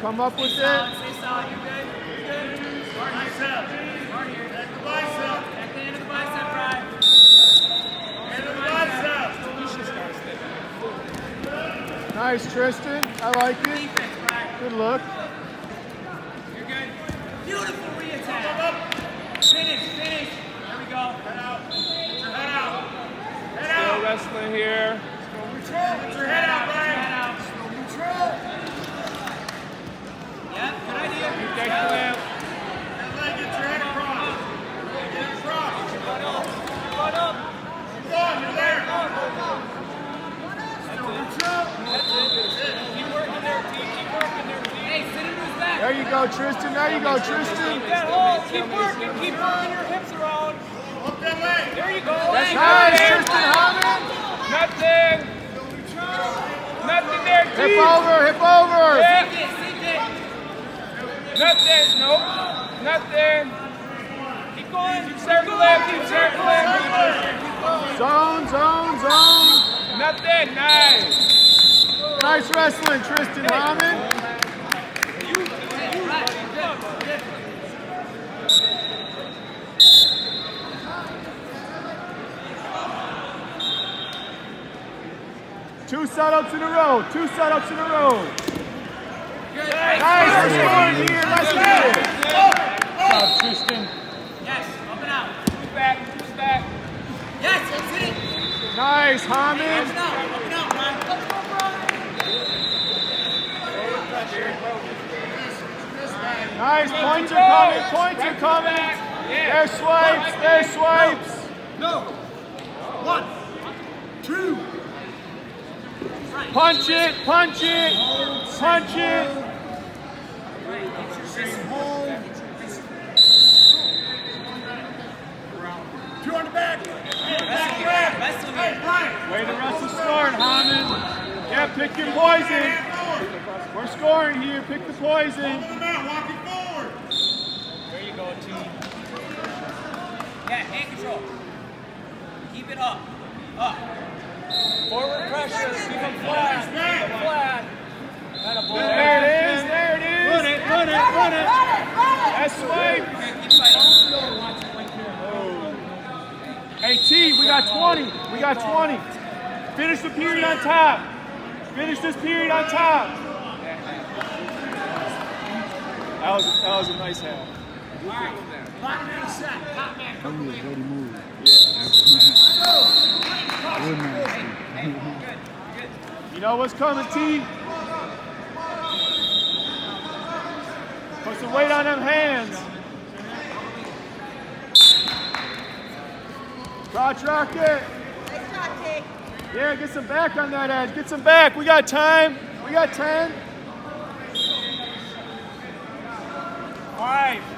come up with it. solid, stay solid. You're good. You're good. Bicep. Hard here. At the bicep. At the end of the bicep, Brian. At the bicep. Nice, Tristan. I like it. Good look. You're good. Beautiful re-attack. Finish, finish. There we go. Head out. Head out. Head Still out. wrestling here. Put your head out, Brian. Head out. Yep, good idea. Keep that clamp. That leg, get your head across. Get it across. Run up. Keep going, you're there. Keep working there, team. Keep working there, team. Hey, sit into his back. There you go, Tristan. There you go, Tristan. Keep that hold. Keep working. Keep working your hips around. Hook that leg. There you go. Nice, Hey, Tristan Hammond. Nothing. Nothing there, Hip over, hip over. Sink it, sink it. Nothing. Nope. Nothing. Keep going. Keep circling. Keep circling. Zone, zone, zone. Nothing. Nice. Nice wrestling, Tristan Hammond. Right, setups in a row. Two setups in a row. Good. Nice, we're scoring here. Let's get it. Tristan. Yes, up and out. Who's back? Who's back? Yes, that's it. Nice, Up and Hammond. out, up and out, Brian. Let's go, Brian. Nice, points are coming, points are coming. There's swipes, there's swipes. No. One. Two. Punch it, punch it, punch it. Two on the back. Wrestle here, Hey. Brian. Way to wrestle smart, Hammond. Yeah, pick your poison. We're scoring here, pick the poison. Hold him out. Walking forward. There you go, team. Yeah, hand control. Keep it up. Up. Forward pressure. Keep them flat. Keep them flat. There it is, there it is. Run it, run it, run it. That's swipe. Okay, keep fighting. Hey T, we got 20. We got 20. Finish the period on top. Finish this period on top. That was that was a nice half. Lock him in a set. Top man. Come with good, good. You know what's coming, T? Put some weight on them hands. Crotch rocket. Yeah, get some back on that edge. Get some back. We got time. We got 10. Five.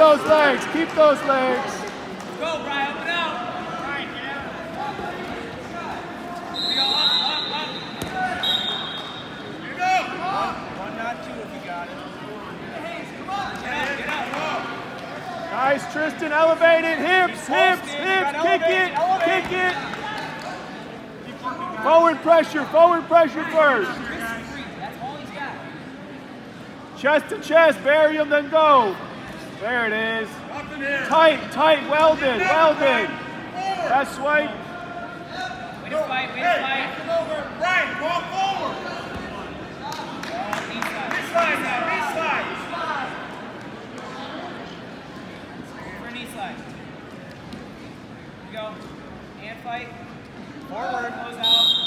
Keep those legs. Keep those legs. Go, Brian. Up and out. Brian, get out. We go up, up, up. Here you go. One, not two if you got it. Get out, get out. Nice, Tristan. Elevate it. Hips, hips, hips. Kick it. elevate. Kick it. Forward pressure. Forward pressure first. Chris is free. That's all he's got. Chest to chest. Bury him, then go. There it is. Tight, tight. Welded, welded. Forward. That's swipe. Way to fight, way to fight. come over. Brian, walk forward. Knee slide, now. Knee slide. For knee slide. Here we go. And fight. Forward, close out.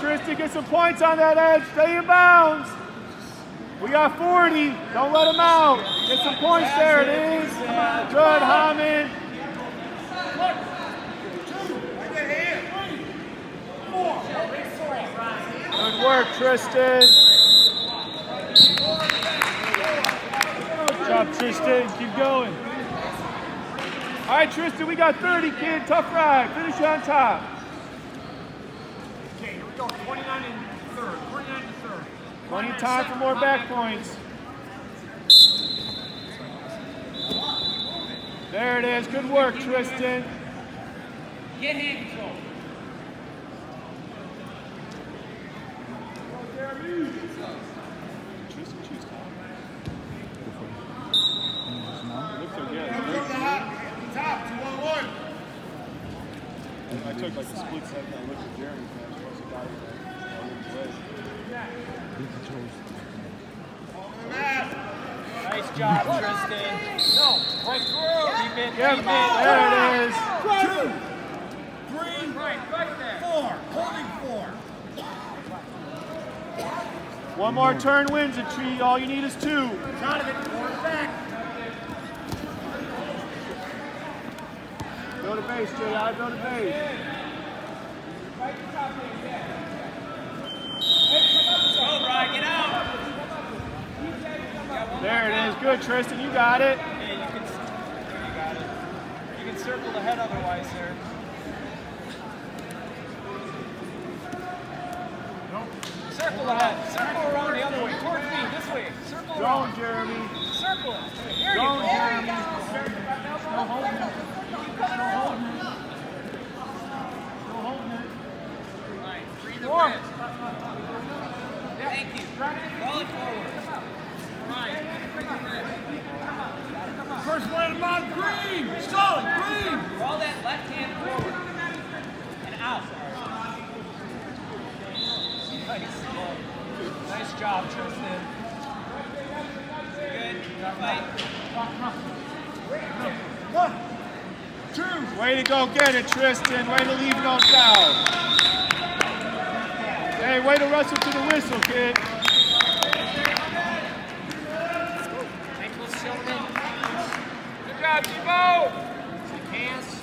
Tristan. Get some points on that edge. Stay in bounds. We got 40. Don't let him out. Get some points there. It is. Good, Hammond. Good work, Tristan. Good job, Tristan. Keep going. All right, Tristan, we got 30, kid. Tough ride. Finish on top. Okay, here we go. 29 and third. 29 and third. Plenty of time for more back points. There it is. Good work, Tristan. Get hand control. Looks so good. Go to the hot. Top, two on one. I took like a split second. I looked at Jeremy. and I was supposed to guide him. I looked away. On the mat. Nice job, Tristan. No, right through. Keep it, keep it. there it is. Two. Three. Right, right there. Four. Holding four. One more turn wins it, Tree. All you need is two. Jonathan, forward back. Go to base, J.I. Go to base. Go, Brian, get out. There it is. Good, Tristan. You got it. Yeah, you can, you got it. You can circle the head otherwise there. Circle the head. Circle around the other way. Towards me, this way. Circle Go, around. Jeremy. Circle it. Here you Go, go. Jeremy. No holding it. Keep coming around. Right, breathe the Warm. Thank you. Roll it forward. First one on green. Solid. Green. Roll that left hand forward. And out. Nice. Nice job, Tristan. Good. Fight. One. Two. Way to go get it, Tristan. Way to leave no doubt. Hey, way to wrestle to the whistle, kid. Job, Debo. Hands